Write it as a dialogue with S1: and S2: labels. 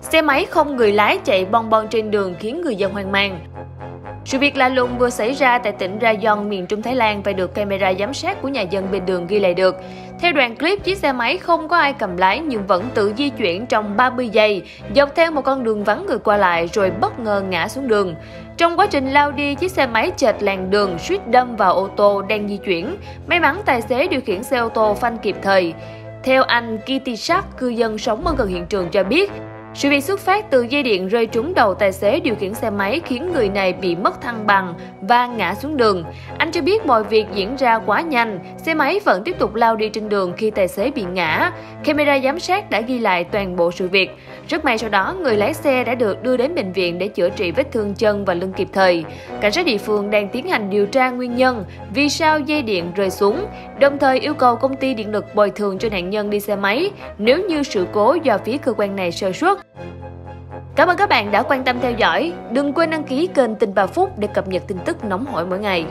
S1: Xe máy không người lái chạy bon bon trên đường khiến người dân hoang mang. Sự việc lạ lùng vừa xảy ra tại tỉnh Rayon, miền Trung Thái Lan và được camera giám sát của nhà dân bên đường ghi lại được. Theo đoạn clip, chiếc xe máy không có ai cầm lái nhưng vẫn tự di chuyển trong 30 giây, dọc theo một con đường vắng người qua lại rồi bất ngờ ngã xuống đường. Trong quá trình lao đi, chiếc xe máy chệch làn đường suýt đâm vào ô tô đang di chuyển. May mắn tài xế điều khiển xe ô tô phanh kịp thời. Theo anh Kitty Sharp, cư dân sống ở gần hiện trường cho biết, sự việc xuất phát từ dây điện rơi trúng đầu tài xế điều khiển xe máy khiến người này bị mất thăng bằng và ngã xuống đường. Anh cho biết mọi việc diễn ra quá nhanh, xe máy vẫn tiếp tục lao đi trên đường khi tài xế bị ngã. Camera giám sát đã ghi lại toàn bộ sự việc. Rất may sau đó, người lái xe đã được đưa đến bệnh viện để chữa trị vết thương chân và lưng kịp thời. Cảnh sát địa phương đang tiến hành điều tra nguyên nhân vì sao dây điện rơi xuống, đồng thời yêu cầu công ty điện lực bồi thường cho nạn nhân đi xe máy nếu như sự cố do phía cơ quan này sơ suất. Cảm ơn các bạn đã quan tâm theo dõi. Đừng quên đăng ký kênh Tình Bà Phúc để cập nhật tin tức nóng hổi mỗi ngày.